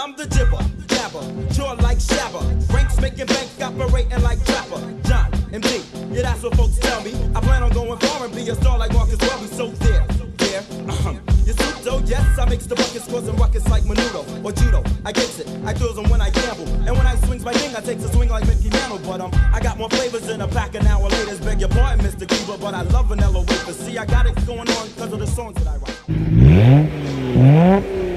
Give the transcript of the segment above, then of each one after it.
I'm the jibber, jabber, jaw like shabber. Ranks making bank, operating like trapper. John, and B, yeah, that's what folks tell me. I plan on going far and be a star like Marcus Welby, so there, there, uh-huh. You suit though, yes, I makes the buckets, causing ruckus like Menudo or Judo. I gets it, I throws them when I gamble. And when I swings my thing, I takes a swing like Mickey Mantle. But um, I got more flavors in a pack an hour later. Beg your pardon, Mr. Cuba, but I love vanilla wafers. See, I got it going on because of the songs that I write.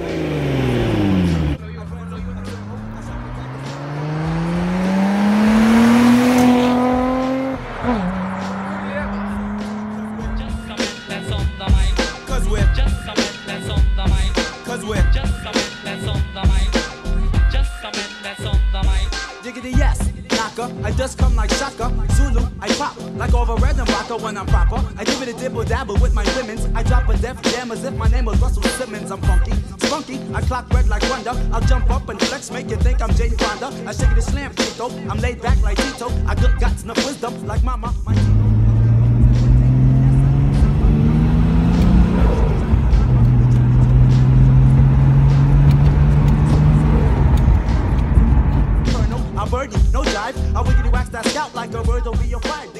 The mic. Just a minute, that's on the mic. Diggity yes. I just come like Shaka. Zulu, I pop like Orville Redenbacher when I'm proper. I give it a dibble dabble with my women's. I drop a def jam as if my name was Russell Simmons. I'm funky, spunky. I clock red like wonder. I'll jump up and flex, make you think I'm Jane Fonda. I shake it a slam, Tito. I'm laid back like Tito. I got got enough wisdom like Mama. My burden, no jive. I wiggity wax that scalp like a bird be your fight.